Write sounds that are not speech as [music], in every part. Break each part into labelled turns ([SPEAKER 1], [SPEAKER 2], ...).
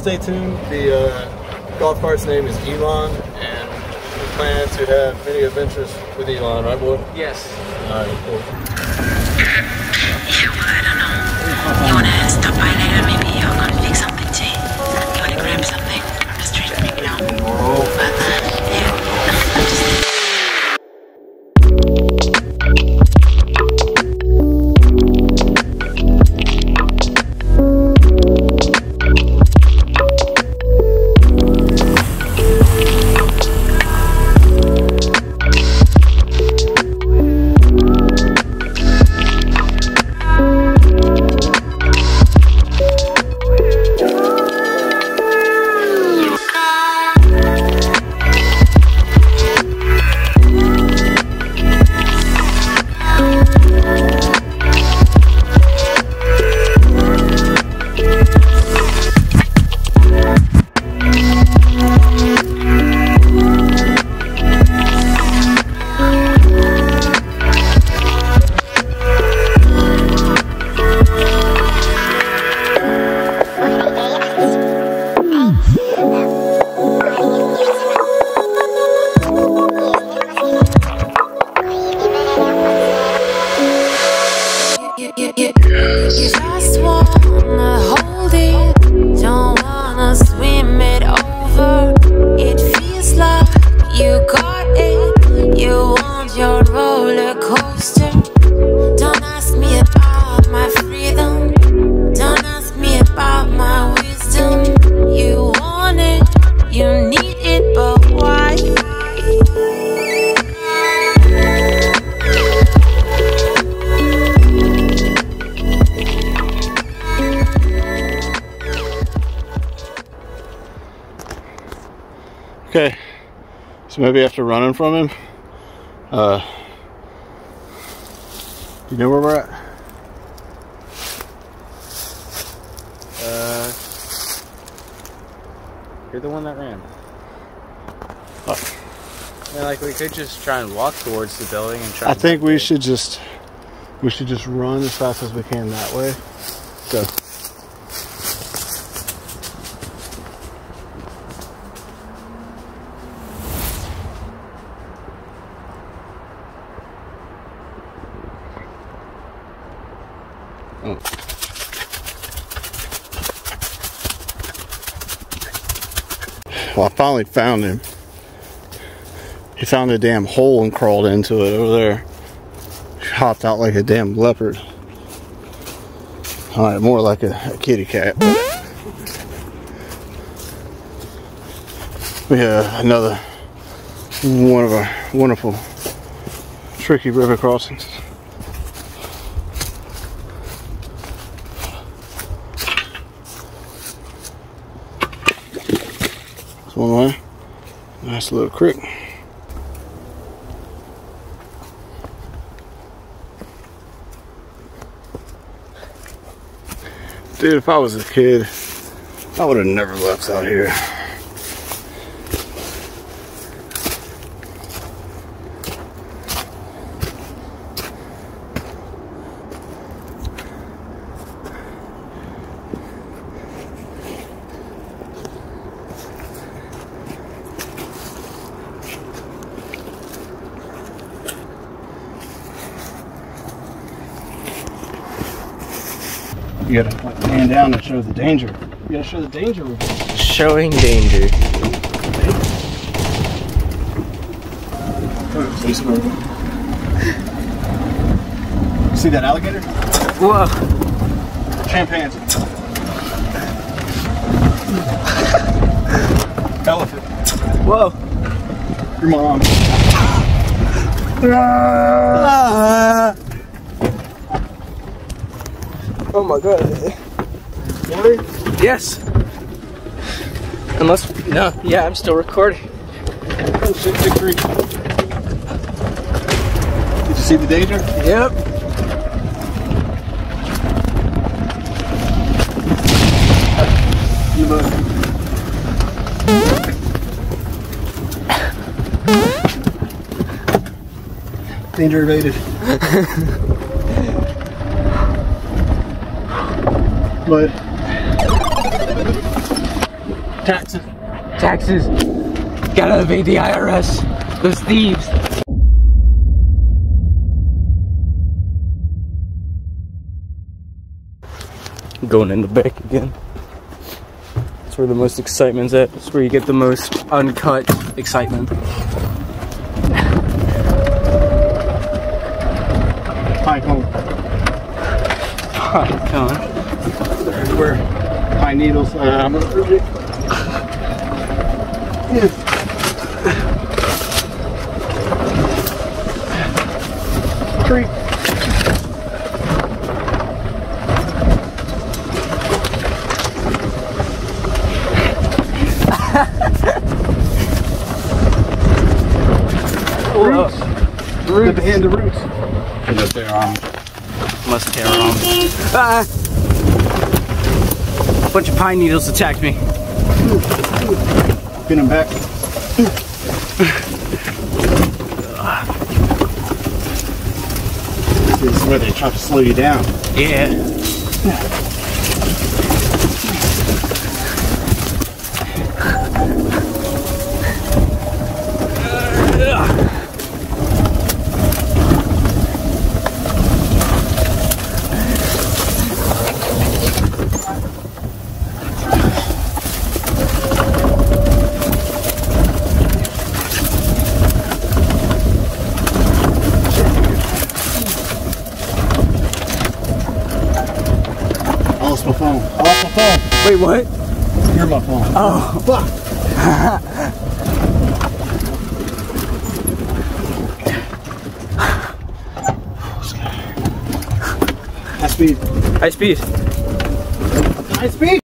[SPEAKER 1] Stay tuned. The uh, golf cart's name is Elon, and we plan to have many adventures with Elon, right, boy?
[SPEAKER 2] Yes.
[SPEAKER 1] All right, cool. So maybe after running from him, uh, you know where we're at?
[SPEAKER 2] Uh, you're the one that ran.
[SPEAKER 1] Oh.
[SPEAKER 2] Yeah, like we could just try and walk towards the building and try.
[SPEAKER 1] I think we should just, we should just run as fast as we can that way. Go. Well, I finally found him. He found a damn hole and crawled into it over there. Hopped out like a damn leopard. Alright, more like a, a kitty cat. We have another one of our wonderful tricky river crossings. One way. Nice little creek. Dude, if I was a kid, I would have never left out here. You gotta like, man down and show the danger. You gotta show the danger.
[SPEAKER 2] showing danger.
[SPEAKER 1] See that alligator?
[SPEAKER 2] Whoa!
[SPEAKER 1] Chimpanzee. Elephant.
[SPEAKER 2] Whoa!
[SPEAKER 1] Your mom. Ah.
[SPEAKER 2] Oh my god. Yes. Unless no, yeah, I'm still recording.
[SPEAKER 1] Oh, shit, big tree. Did you see the danger?
[SPEAKER 2] Yep.
[SPEAKER 1] You look. Danger evaded. [laughs] but Taxes.
[SPEAKER 2] Taxes. Gotta evade the IRS. Those thieves. Going in the back again. That's where the most excitement's at. That's where you get the most uncut excitement.
[SPEAKER 1] Pine cone.
[SPEAKER 2] Come on.
[SPEAKER 1] Where pine needles. Um, yes. Creek.
[SPEAKER 2] Roots.
[SPEAKER 1] Roots. The hand of roots. And up there on.
[SPEAKER 2] Must tear on. Ah! Bunch of pine needles attacked me.
[SPEAKER 1] Get them back. this is where they try to slow you down.
[SPEAKER 2] Yeah.
[SPEAKER 1] I lost my phone. I lost my phone.
[SPEAKER 2] Wait, what?
[SPEAKER 1] You're my phone.
[SPEAKER 2] Oh.
[SPEAKER 1] Fuck. High speed.
[SPEAKER 2] High speed.
[SPEAKER 1] High speed.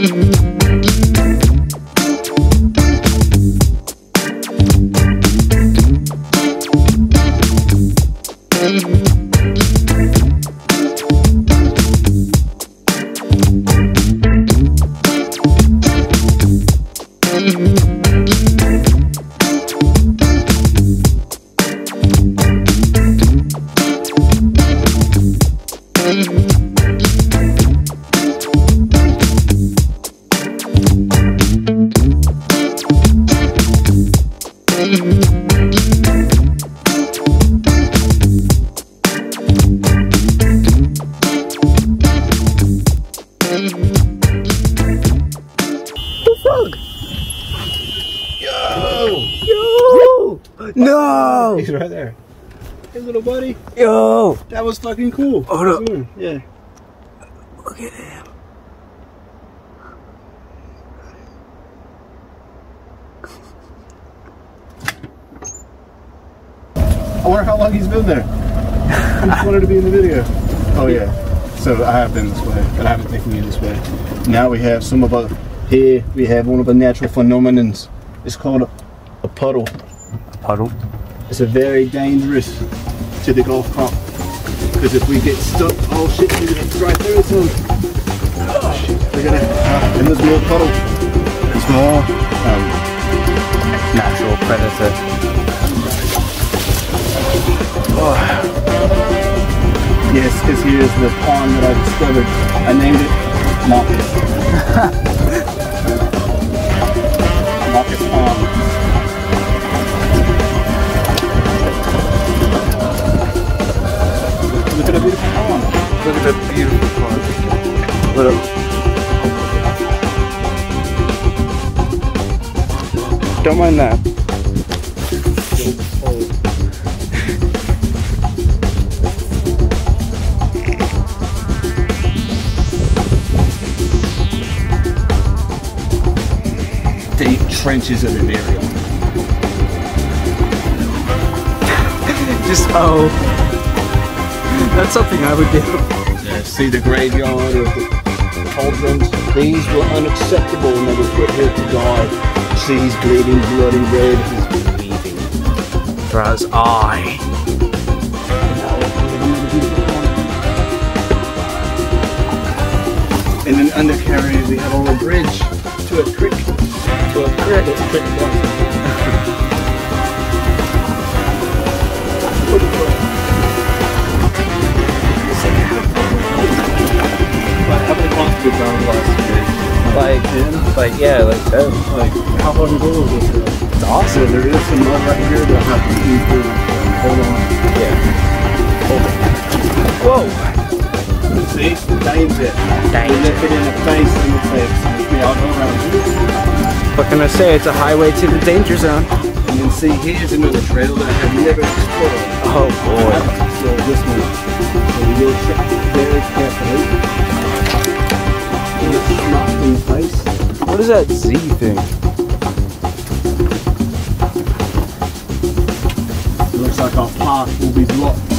[SPEAKER 1] Yo! That was fucking cool.
[SPEAKER 2] Hold up.
[SPEAKER 1] Mm, Yeah.
[SPEAKER 2] Look at him.
[SPEAKER 1] I wonder how long he's been there. I just wanted to be in the video. Oh yeah. So I have been this way, but I haven't taken you this way. Now we have some of our here. We have one of the natural phenomenons. It's called a, a puddle.
[SPEAKER 2] Puddle.
[SPEAKER 1] It's a very dangerous to the golf cart because if we get stuck, oh shit, we're gonna drive through some. Oh shit, we're gonna. Uh, and there's more puddle. There's more. Um,
[SPEAKER 2] Natural predator. Oh.
[SPEAKER 1] Yes, because here's the pond that I discovered. I named it Marcus. [laughs] Marcus Pond. Look at the beautiful pond.
[SPEAKER 2] Look at that beautiful pond. What up? Don't mind that.
[SPEAKER 1] Deep trenches of an area.
[SPEAKER 2] Just oh. That's something I would do.
[SPEAKER 1] Yeah, see the graveyard of the
[SPEAKER 3] cauldrons. These were unacceptable and they were put here to die. See, he's bleeding bloody red. He's bleeding.
[SPEAKER 2] For his eye.
[SPEAKER 3] And then undercarry, we have a little bridge to a creek. To a creek.
[SPEAKER 2] Like yeah, like that.
[SPEAKER 3] Like, how far ago was this?
[SPEAKER 2] It's awesome.
[SPEAKER 3] So there is some mud right here that I have to speed through. Hold on. Yeah.
[SPEAKER 2] Whoa.
[SPEAKER 3] See? Danger.
[SPEAKER 2] Danger.
[SPEAKER 3] You look it in the face, in the face. Yeah, I'll go around.
[SPEAKER 2] What can I say? It's a highway to the danger zone.
[SPEAKER 3] And then see, here's another trail that I have never explored.
[SPEAKER 2] Oh boy.
[SPEAKER 3] So this one, so we will check very carefully. It's not in place.
[SPEAKER 2] What is that Z thing?
[SPEAKER 3] Looks like our path will be blocked.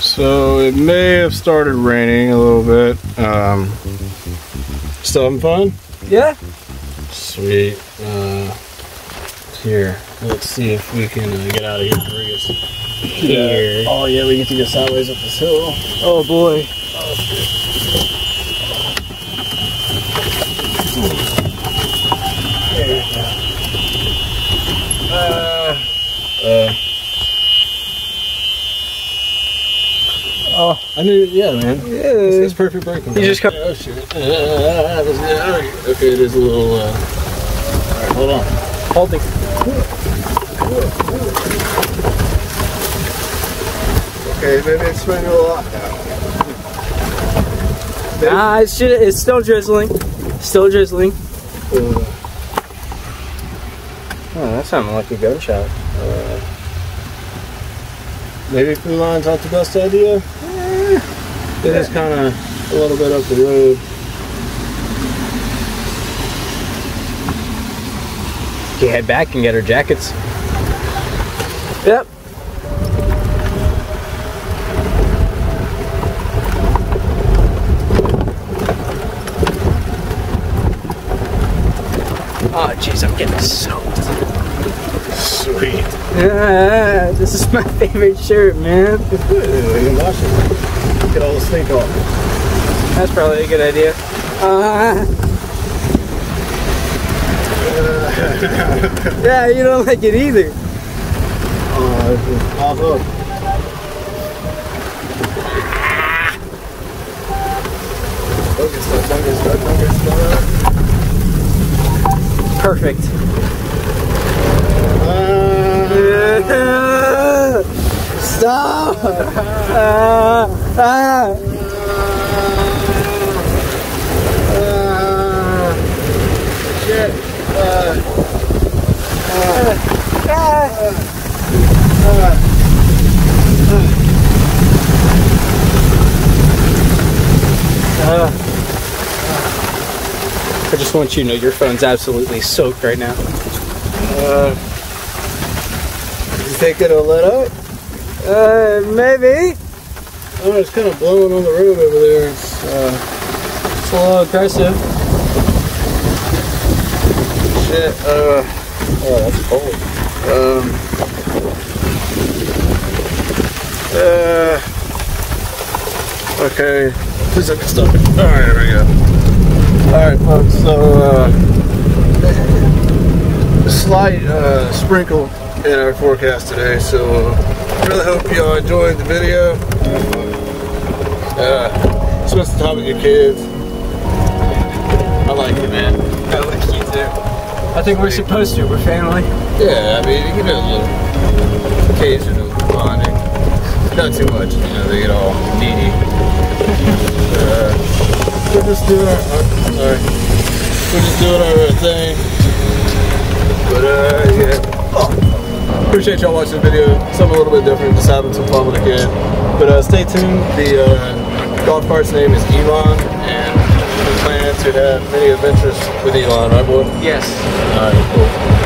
[SPEAKER 1] So it may have started raining a little bit. Um, still having fun?
[SPEAKER 2] Yeah.
[SPEAKER 1] Sweet. Uh, here, let's see if we can uh, get out of here and bring us here.
[SPEAKER 3] Oh yeah, we get to go sideways up this hill.
[SPEAKER 2] Oh boy.
[SPEAKER 1] Uh, oh, I knew. Yeah, man.
[SPEAKER 2] Yeah.
[SPEAKER 1] it's perfect braking.
[SPEAKER 2] You just come-
[SPEAKER 1] Oh shit. Uh, all right. okay, it is a little. Uh, all right, hold on.
[SPEAKER 2] Holding.
[SPEAKER 3] Okay, maybe it's raining a lot now.
[SPEAKER 2] Nah, it's shit. It's still drizzling. Still drizzling.
[SPEAKER 1] Uh,
[SPEAKER 2] Oh, that sounded like a gunshot.
[SPEAKER 1] maybe food line's not the best idea. It is kind of a little bit up the road.
[SPEAKER 2] Can head back and get our jackets. Yep. Oh, jeez, I'm getting soaked.
[SPEAKER 1] Sweet.
[SPEAKER 2] Ah, this is my [laughs] favorite shirt, man.
[SPEAKER 1] It's good. Anyway, you can wash it. Get all the stink off.
[SPEAKER 2] That's probably a good idea. Uh, [laughs] yeah, you don't like it either.
[SPEAKER 1] Uh, just pop up. Don't get stuck, don't get stuck, don't get stuck.
[SPEAKER 2] Perfect.
[SPEAKER 1] Uh, [laughs]
[SPEAKER 2] Stop! Ah, I just want you to know your phone's absolutely soaked right now.
[SPEAKER 1] uh, you think it'll let up?
[SPEAKER 2] Uh, maybe.
[SPEAKER 1] Oh, it's kind of blowing on the road over there. It's, uh,
[SPEAKER 2] It's a little aggressive.
[SPEAKER 1] shit. Uh,
[SPEAKER 2] Oh, that's cold.
[SPEAKER 1] Um. Uh. Okay. Please let me stop. All right, there we go. All right, folks. So, uh, a slight uh, sprinkle in our forecast today. So, uh, really hope y'all enjoyed the video. Uh, spend some time with your kids. I like you, man.
[SPEAKER 2] I like you too. I think we're supposed to. We're family.
[SPEAKER 1] Yeah, I mean, you can do a little occasional bonding. Not too much, you know, they get all needy. Uh, we're just doing our, uh, sorry. We're just doing our uh, thing. But, uh, yeah. Appreciate y'all watching the video. Something a little bit different, just having some fun with the kid. But, uh, stay tuned. The, uh, golf cart's name is Elon, and we plan to have many adventures with Elon, right, boy?
[SPEAKER 2] Yes.
[SPEAKER 1] Alright, cool.